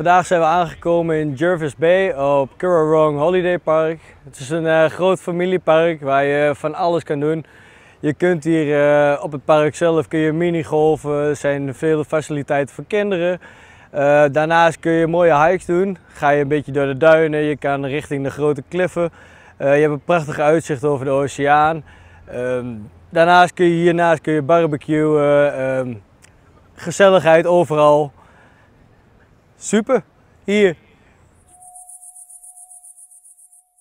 Vandaag zijn we aangekomen in Jervis Bay op Currarong Holiday Park. Het is een uh, groot familiepark waar je van alles kan doen. Je kunt hier uh, op het park zelf kun je minigolfen, er zijn veel faciliteiten voor kinderen. Uh, daarnaast kun je mooie hikes doen. Ga je een beetje door de duinen, je kan richting de grote kliffen. je hebt een prachtig uitzicht over de oceaan. Ehm, daarnaast kun je hiernaast kun je barbecuen, ehm, gezelligheid overal. Super, hier